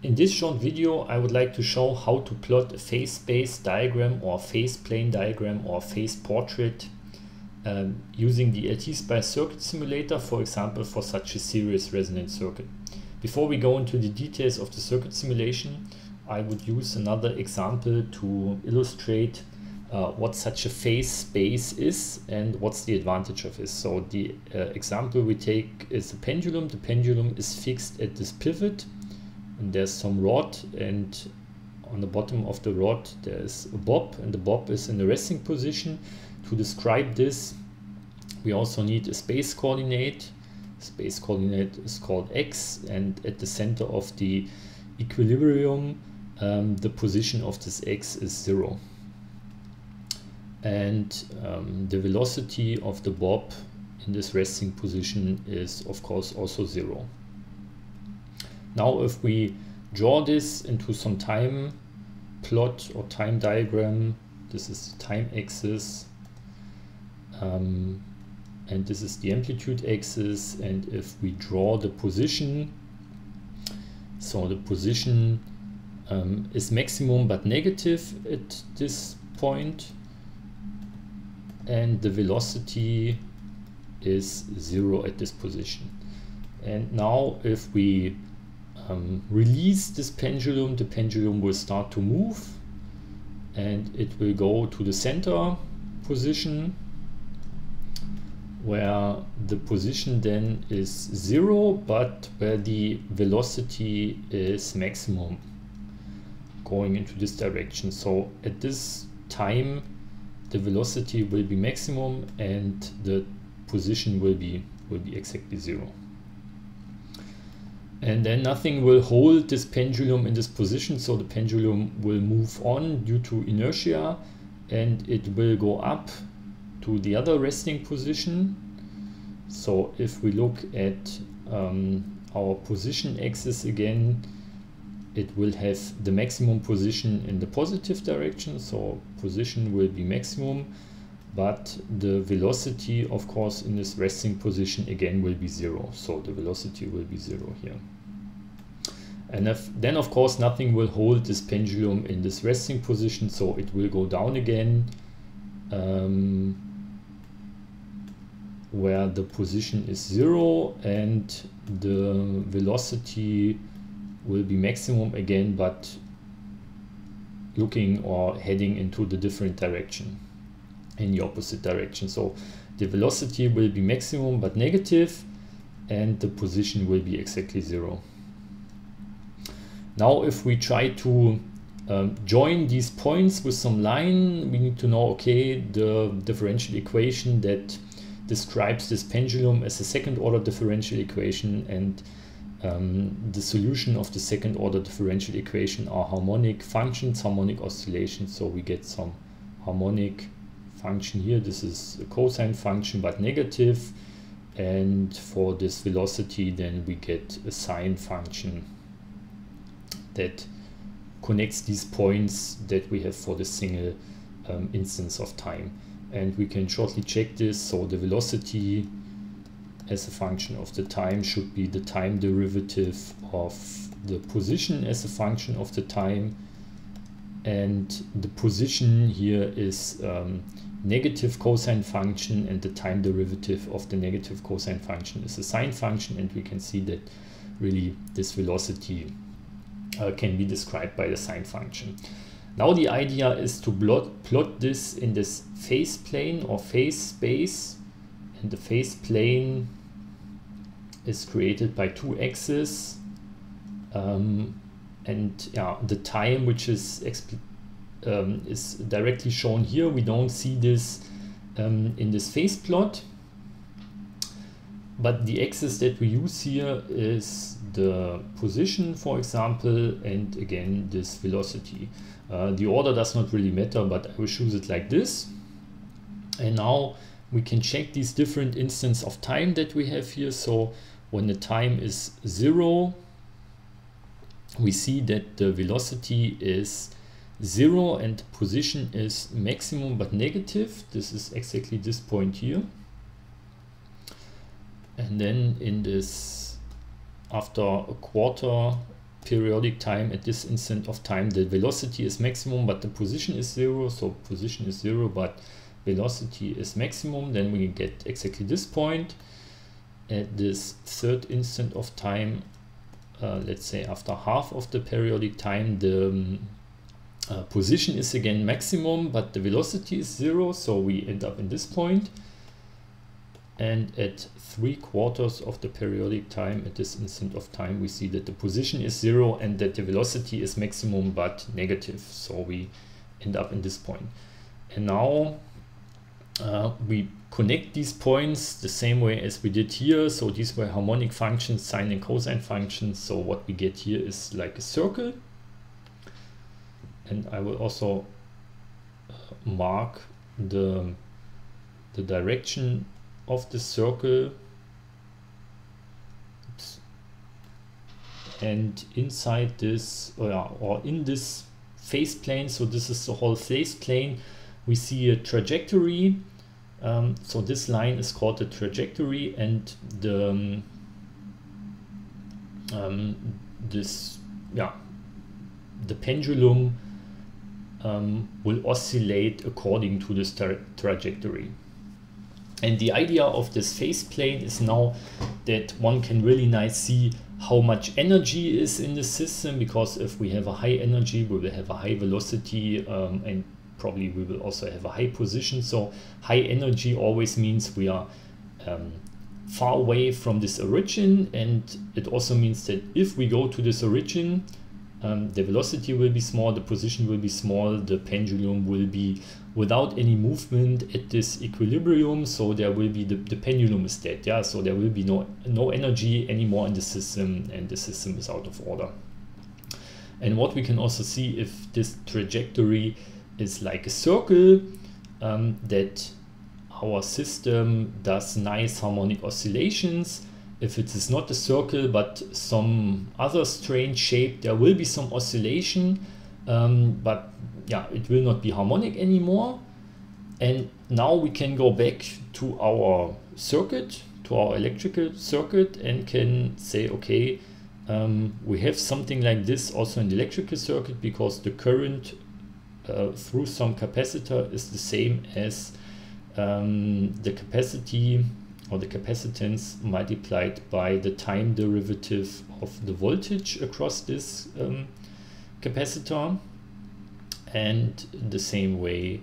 In this short video, I would like to show how to plot a phase space diagram or phase plane diagram or phase portrait um, using the LTSpice circuit simulator, for example, for such a series resonance circuit. Before we go into the details of the circuit simulation, I would use another example to illustrate uh, what such a phase space is and what's the advantage of this. So the uh, example we take is a pendulum. The pendulum is fixed at this pivot and there's some rod and on the bottom of the rod there's a bob and the bob is in the resting position. To describe this we also need a space coordinate. Space coordinate is called x and at the center of the equilibrium um, the position of this x is zero and um, the velocity of the bob in this resting position is of course also zero. Now if we draw this into some time plot or time diagram, this is the time axis um, and this is the amplitude axis and if we draw the position, so the position um, is maximum but negative at this point and the velocity is zero at this position. And now if we um, release this pendulum, the pendulum will start to move and it will go to the center position where the position then is zero but where the velocity is maximum going into this direction. So at this time the velocity will be maximum and the position will be will be exactly zero and then nothing will hold this pendulum in this position so the pendulum will move on due to inertia and it will go up to the other resting position. So if we look at um, our position axis again it will have the maximum position in the positive direction so position will be maximum but the velocity of course in this resting position again will be zero. So the velocity will be zero here and if, then of course nothing will hold this pendulum in this resting position so it will go down again um, where the position is zero and the velocity will be maximum again, but looking or heading into the different direction in the opposite direction. So the velocity will be maximum but negative and the position will be exactly zero. Now if we try to um, join these points with some line, we need to know, okay, the differential equation that describes this pendulum as a second order differential equation and um, the solution of the second order differential equation are harmonic functions, harmonic oscillations. So we get some harmonic function here. This is a cosine function, but negative. And for this velocity, then we get a sine function that connects these points that we have for the single um, instance of time. And we can shortly check this. So the velocity as a function of the time should be the time derivative of the position as a function of the time and the position here is um, negative cosine function and the time derivative of the negative cosine function is a sine function and we can see that really this velocity uh, can be described by the sine function. Now the idea is to plot, plot this in this phase plane or phase space and the phase plane is created by two axes um, and yeah, the time which is um, is directly shown here. We don't see this um, in this phase plot, but the axis that we use here is the position, for example, and again this velocity. Uh, the order does not really matter, but I will choose it like this. And now we can check these different instants of time that we have here. So when the time is zero, we see that the velocity is zero and position is maximum but negative. This is exactly this point here. And then in this, after a quarter periodic time at this instant of time the velocity is maximum but the position is zero. So position is zero but velocity is maximum. Then we get exactly this point. At this third instant of time uh, let's say after half of the periodic time the um, uh, position is again maximum but the velocity is zero. So we end up in this point and at three quarters of the periodic time at this instant of time we see that the position is zero and that the velocity is maximum but negative. So we end up in this point. And now uh, we connect these points the same way as we did here. So these were harmonic functions sine and cosine functions. So what we get here is like a circle. And I will also uh, mark the the direction of the circle Oops. and inside this or, or in this phase plane so this is the whole phase plane we see a trajectory um, so this line is called the trajectory and the um, um this yeah the pendulum um, will oscillate according to this tra trajectory. And the idea of this phase plane is now that one can really nice see how much energy is in the system because if we have a high energy we will have a high velocity um, and probably we will also have a high position. So high energy always means we are um, far away from this origin and it also means that if we go to this origin um, the velocity will be small, the position will be small, the pendulum will be without any movement at this equilibrium. So there will be the, the pendulum is dead. Yeah, so there will be no, no energy anymore in the system and the system is out of order. And what we can also see if this trajectory is like a circle, um, that our system does nice harmonic oscillations if it is not a circle but some other strange shape there will be some oscillation um, but yeah it will not be harmonic anymore. And now we can go back to our circuit to our electrical circuit and can say okay um, we have something like this also in the electrical circuit because the current uh, through some capacitor is the same as um, the capacity or the capacitance multiplied by the time derivative of the voltage across this um, capacitor and the same way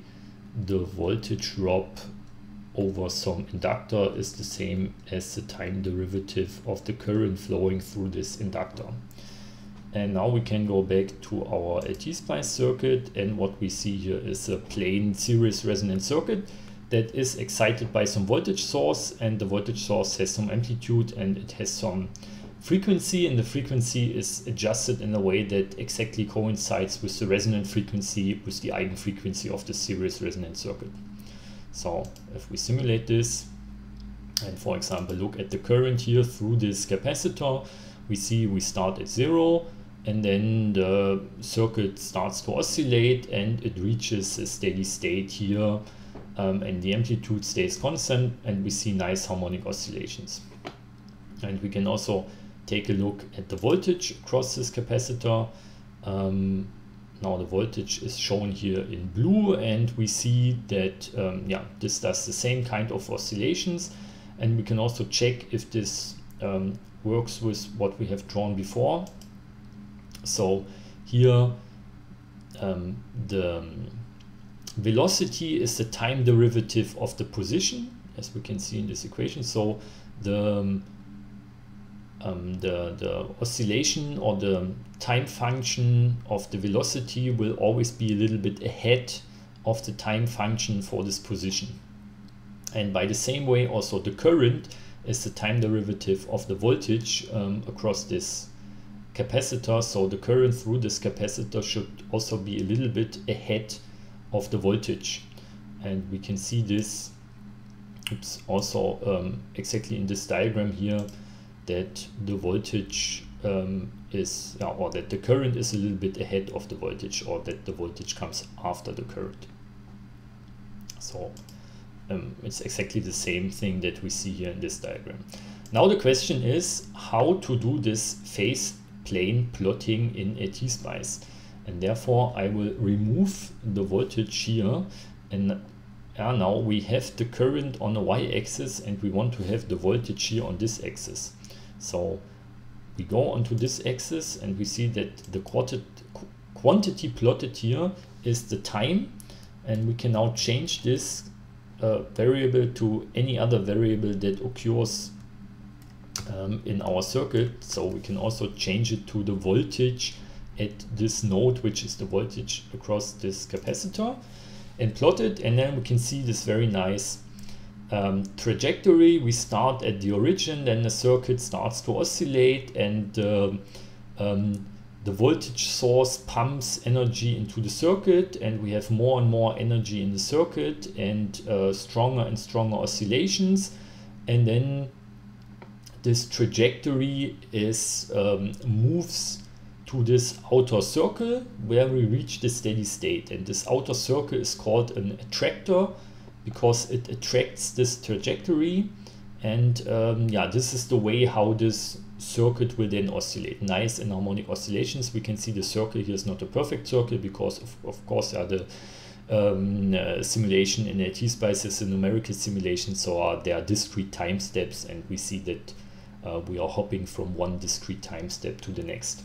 the voltage drop over some inductor is the same as the time derivative of the current flowing through this inductor. And now we can go back to our LT-Spice circuit and what we see here is a plain series resonance circuit that is excited by some voltage source and the voltage source has some amplitude and it has some frequency and the frequency is adjusted in a way that exactly coincides with the resonant frequency with the eigenfrequency of the series resonant circuit. So if we simulate this and for example look at the current here through this capacitor, we see we start at zero and then the circuit starts to oscillate and it reaches a steady state here um, and the amplitude stays constant and we see nice harmonic oscillations. And we can also take a look at the voltage across this capacitor. Um, now the voltage is shown here in blue and we see that um, yeah this does the same kind of oscillations and we can also check if this um, works with what we have drawn before. So here um, the velocity is the time derivative of the position as we can see in this equation. So the um, um, the, the oscillation or the time function of the velocity will always be a little bit ahead of the time function for this position. And by the same way also the current is the time derivative of the voltage um, across this capacitor. So the current through this capacitor should also be a little bit ahead of the voltage. And we can see this oops, also um, exactly in this diagram here that the voltage um, is or that the current is a little bit ahead of the voltage or that the voltage comes after the current. So um, it's exactly the same thing that we see here in this diagram. Now the question is how to do this phase plane plotting in LTspice. And therefore I will remove the voltage here. And yeah, now we have the current on the y-axis and we want to have the voltage here on this axis. So we go onto this axis and we see that the quantity plotted here is the time. And we can now change this uh, variable to any other variable that occurs um, in our circuit. So we can also change it to the voltage at this node which is the voltage across this capacitor and plot it and then we can see this very nice um, trajectory. We start at the origin then the circuit starts to oscillate and uh, um, the voltage source pumps energy into the circuit and we have more and more energy in the circuit and uh, stronger and stronger oscillations. And then this trajectory is um, moves to this outer circle where we reach the steady state. And this outer circle is called an attractor because it attracts this trajectory. And um, yeah this is the way how this circuit will then oscillate. Nice and harmonic oscillations. We can see the circle here is not a perfect circle because of, of course yeah, the um, uh, simulation in LTspice is a numerical simulation so uh, there are discrete time steps. And we see that uh, we are hopping from one discrete time step to the next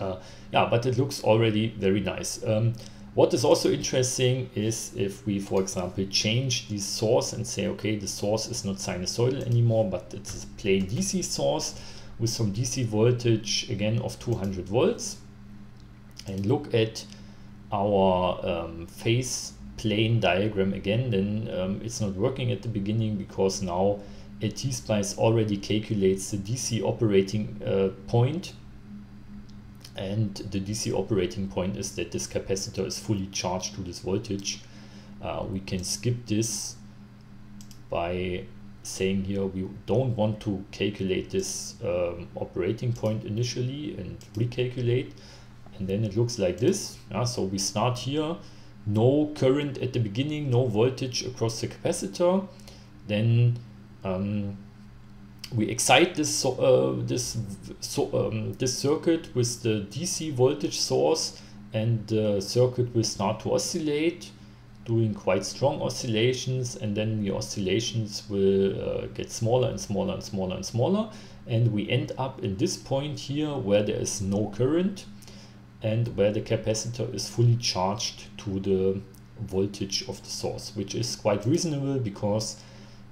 uh, yeah but it looks already very nice um, what is also interesting is if we, for example, change the source and say, okay, the source is not sinusoidal anymore, but it's a plain DC source with some DC voltage, again, of 200 volts. And look at our um, phase plane diagram again, then um, it's not working at the beginning because now LTspice already calculates the DC operating uh, point and the DC operating point is that this capacitor is fully charged to this voltage. Uh, we can skip this by saying here we don't want to calculate this um, operating point initially and recalculate. And then it looks like this. Yeah, so we start here. No current at the beginning no voltage across the capacitor. Then um, we excite this uh, this so, um, this circuit with the DC voltage source and the circuit will start to oscillate doing quite strong oscillations and then the oscillations will uh, get smaller and smaller and smaller and smaller. And we end up in this point here where there is no current and where the capacitor is fully charged to the voltage of the source which is quite reasonable because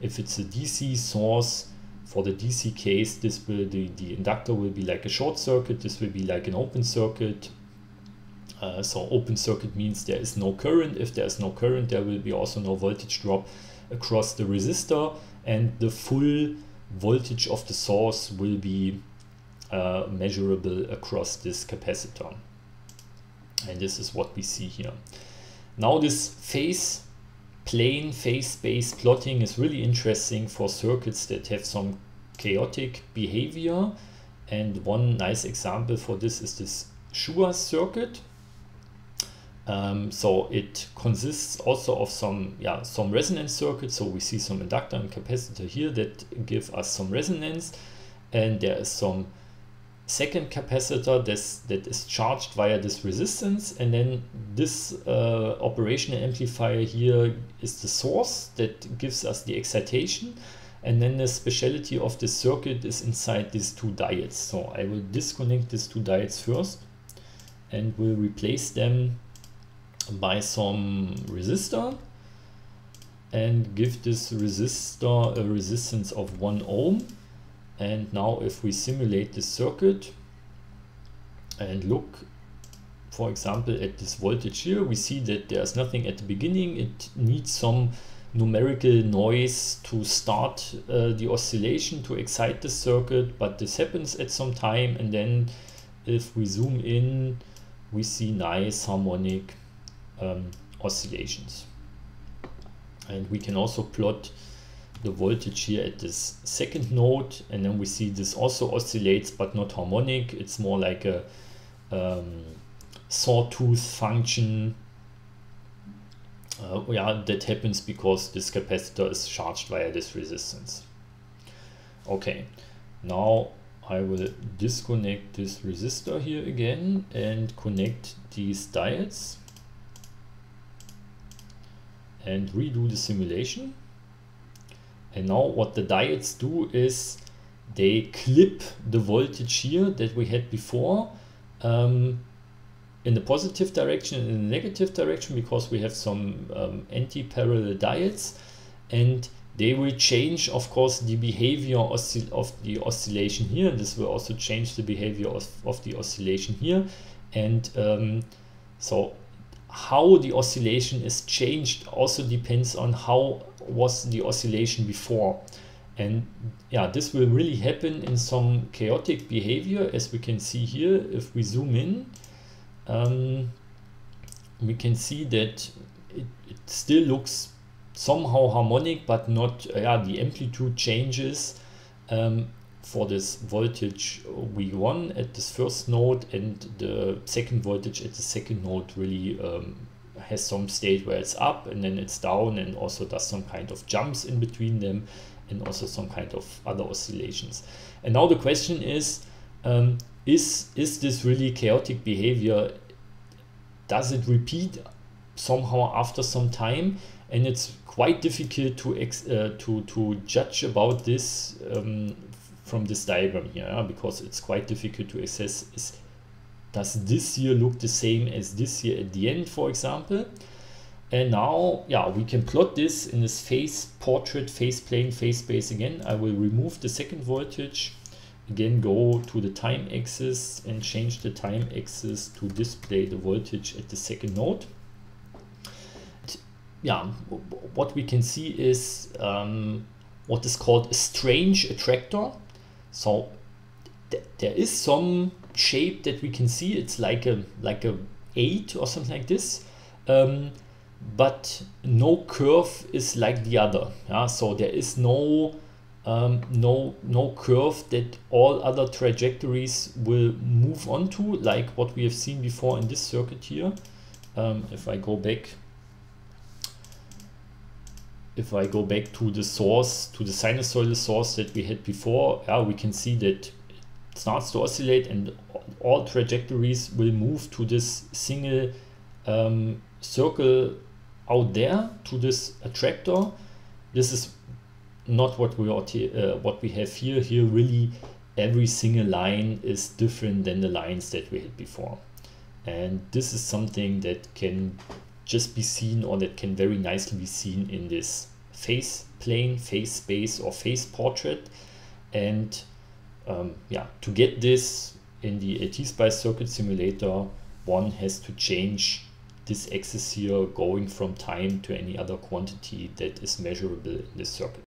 if it's a DC source for the DC case, this will the, the inductor will be like a short circuit, this will be like an open circuit. Uh, so open circuit means there is no current. If there is no current, there will be also no voltage drop across the resistor and the full voltage of the source will be uh, measurable across this capacitor. And this is what we see here. Now this phase plane phase space plotting is really interesting for circuits that have some chaotic behavior. And one nice example for this is this Chua circuit. Um, so it consists also of some yeah some resonance circuits. So we see some inductor and capacitor here that give us some resonance, and there is some second capacitor this, that is charged via this resistance and then this uh, operational amplifier here is the source that gives us the excitation and then the speciality of the circuit is inside these two diodes. So I will disconnect these two diodes first and will replace them by some resistor and give this resistor a resistance of 1 ohm and now if we simulate the circuit and look for example at this voltage here we see that there's nothing at the beginning. It needs some numerical noise to start uh, the oscillation to excite the circuit but this happens at some time. And then if we zoom in we see nice harmonic um, oscillations. And we can also plot the voltage here at this second node and then we see this also oscillates but not harmonic. It's more like a um, sawtooth function. Uh, yeah that happens because this capacitor is charged via this resistance. Okay now I will disconnect this resistor here again and connect these diodes and redo the simulation. And now what the diodes do is they clip the voltage here that we had before um, in the positive direction and in the negative direction because we have some um, anti-parallel diodes and they will change of course the behavior of the oscillation here. And this will also change the behavior of, of the oscillation here. And um, so how the oscillation is changed also depends on how was the oscillation before. And yeah this will really happen in some chaotic behavior as we can see here if we zoom in. Um, we can see that it, it, still looks somehow harmonic but not uh, yeah the amplitude changes um, for this voltage V1 at this first node and the second voltage at the second node really um, has some state where it's up and then it's down and also does some kind of jumps in between them and also some kind of other oscillations. And now the question is, um, is, is this really chaotic behavior? Does it repeat somehow after some time? And it's quite difficult to, uh, to, to judge about this um, from this diagram here because it's quite difficult to assess is does this year look the same as this year at the end for example and now, yeah, we can plot this in this phase portrait, phase plane, phase space again. I will remove the second voltage, again go to the time axis and change the time axis to display the voltage at the second node. Yeah, what we can see is um, what is called a strange attractor. So th there is some shape that we can see. It's like a like a eight or something like this. Um, but no curve is like the other. Yeah? So there is no um, no no curve that all other trajectories will move onto, like what we have seen before in this circuit here. Um, if I go back, if I go back to the source, to the sinusoidal source that we had before, yeah, we can see that starts to oscillate and all trajectories will move to this single um, circle out there to this attractor. This is not what we uh, what we have here. Here really every single line is different than the lines that we had before. And this is something that can just be seen or that can very nicely be seen in this phase plane, phase space or phase portrait. And um, yeah, to get this in the LTspice circuit simulator, one has to change this axis here going from time to any other quantity that is measurable in this circuit.